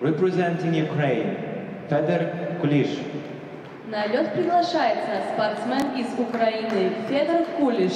Representing Ukraine, Fedor Kulish. На лед приглашается спортсмен из Украины Федор Кулиш.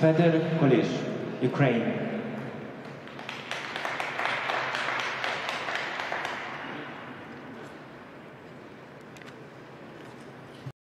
Federal College, Ukraine.